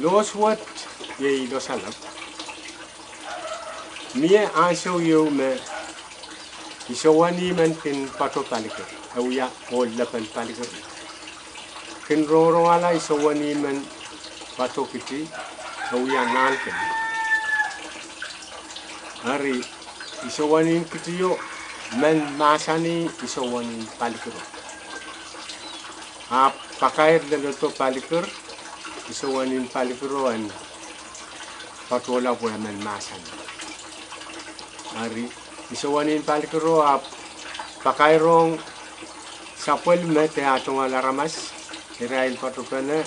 Los wordt je dosalap. Mie aanshow jou me isowani men kin pato paliker. Awya ol lapen paliker. Kin roro ala isowani men pato kiti. Awya naan kin. Hari isowani kiti yo men masani isowani paliker. Ap pakair lalato paliker. Paliker. Wanin palikuroan patola po naman masan. Ari, iso wanin palikuro ap pakairong sapwel me te atong alaramas irail patupene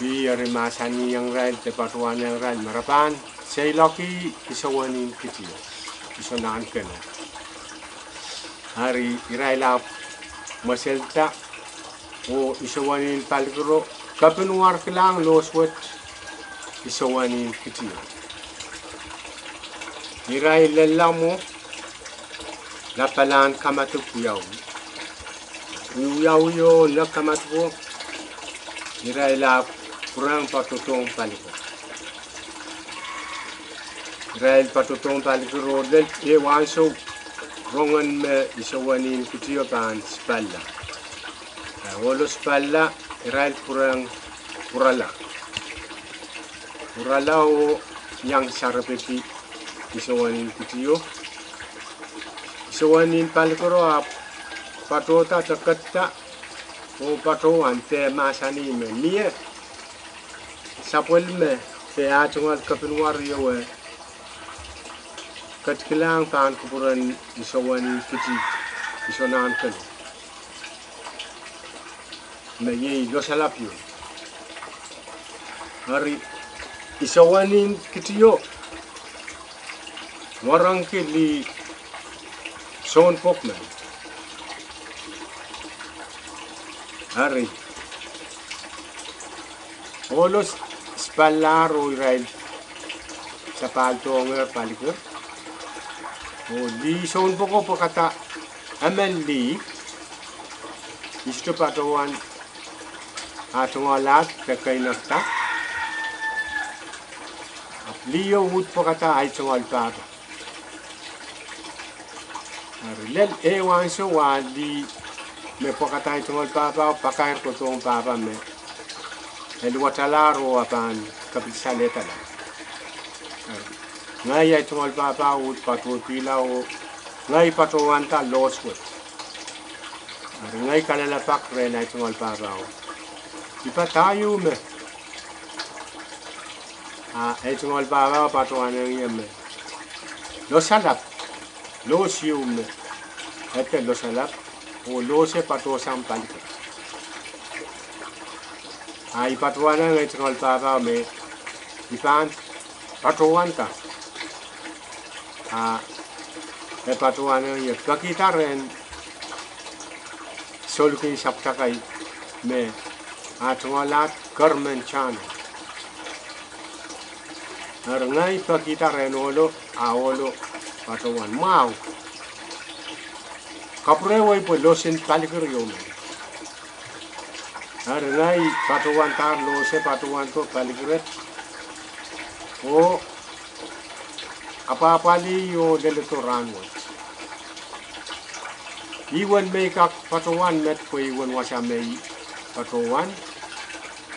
di ari masani yang rail te patuan yang rail marapan say loki iso wanin kitiyo iso naan kena. Hari irail ap maselta o iso wanin palikuro kapin war kilang los wat isa wani kiti irai lalamu la palan kamat kuyau kuyau yo la kamat bo irai la kurang paliko irai patotong paliko rodel e wanso rongan me isa kiti yo pan spalla Wolo spalla Israel kurang kurala. Kurala o yang sarapeti isawanin kitiyo. Isawanin palikoro a patota takatta o pato ante masani me mie. Sapwel me te atungal kapinwar yo e. Katkilang taan kupuran isawanin kiti isonan kano. Na ye lo salapio hari isawanin kitiyo warang ke li son pokman hari olos spallaro irail sa paltonger palikir o di son poko pakata amen li isto patawan atong alat kakay nakta. Liyo wud po kata ay tungal pato. Arilel e wanso wadi me po kata ay tungal papa pakair ko tong papa me. El watalaro apan kapisaleta la. Ngay ay tungal papa wud pato pila o ngay pato wanta loswot. Ngay kalalapak rin ay tungal papa o. Ipatayo me. a Ah, et ngol baba patwana yeme. Lo salap. Lo siume. Et lo salap. O lo se pato sampalika. Ah, ipatwana et ngol baba me. Ipan patwanta. Ah, e patwana ye. Pakitaren. Solkin saptakai me. Atwalat karmen chan ngai pa kita renolo aolo patawan mau. Kapre wai po losin talikir yome. Ngai patawan tar lose patawan to talikiret o apa li yo delito ranwo iwan may kak patawan met po iwan wasa may patawan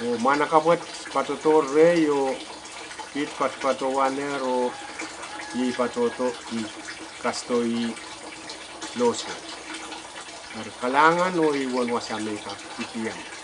o mana kapot pato to re yo pit pat pato waner o y pato to y kasto y losa. Kalangan o iwan wasameka ikiyan.